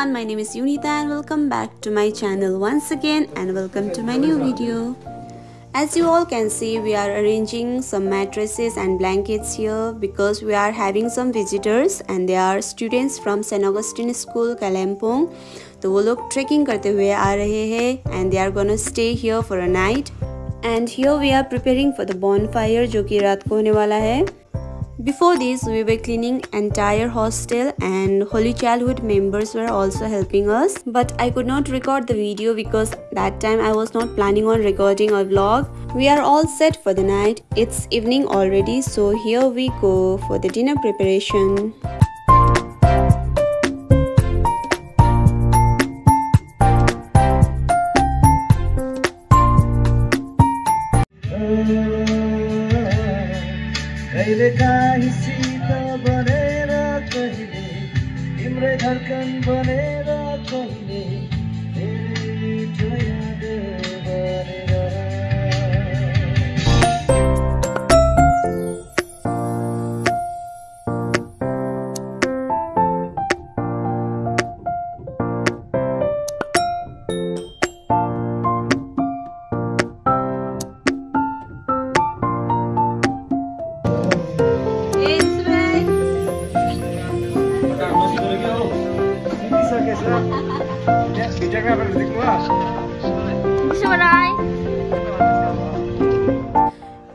everyone, my name is Unita and welcome back to my channel once again and welcome to my new video. As you all can see, we are arranging some mattresses and blankets here because we are having some visitors and they are students from St. Augustine School, Kalimpong तो वो लोग trekking करते हुए आ रहे हैं and they are gonna stay here for a night. And here we are preparing for the bonfire जो कि रात को होने वाला है. Before this, we were cleaning entire hostel and Holy Childhood members were also helping us. But I could not record the video because that time I was not planning on recording a vlog. We are all set for the night. It's evening already so here we go for the dinner preparation. काहीँसित बनेर कहिले तिम्रै धर्कन बनेर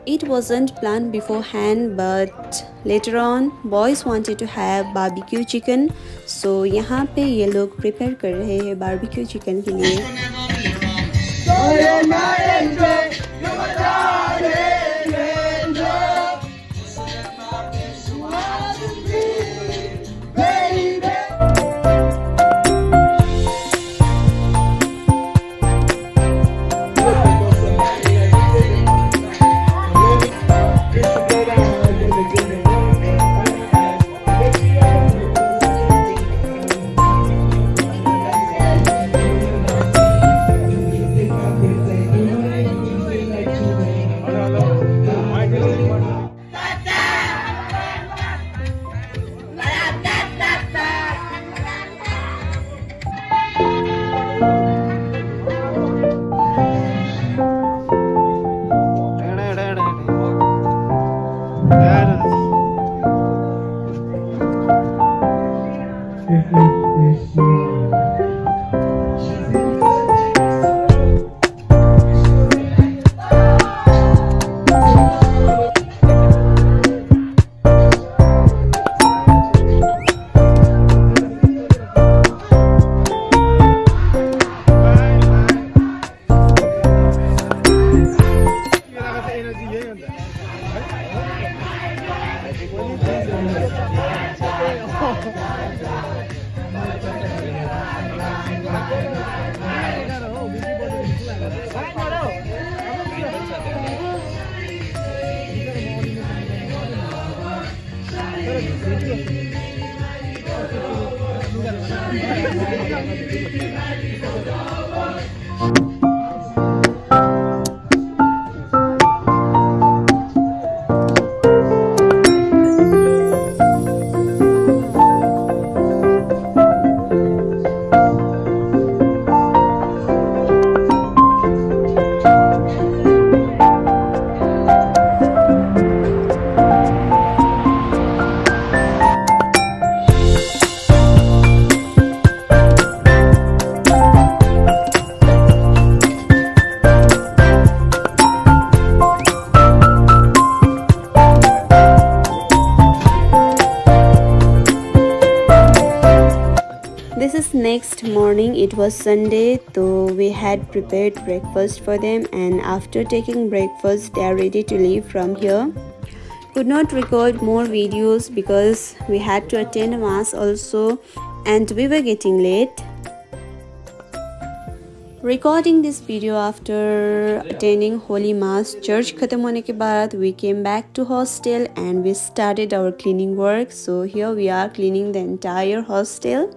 It wasn't planned beforehand but later on boys wanted to have barbecue chicken so यहाँ पे ये लोग prepare कर रहे हैं barbecue chicken के लिए 别太可惜。This is next morning it was sunday so we had prepared breakfast for them and after taking breakfast they are ready to leave from here. Could not record more videos because we had to attend mass also and we were getting late. Recording this video after attending holy mass church khatam hone ke baad we came back to hostel and we started our cleaning work. So here we are cleaning the entire hostel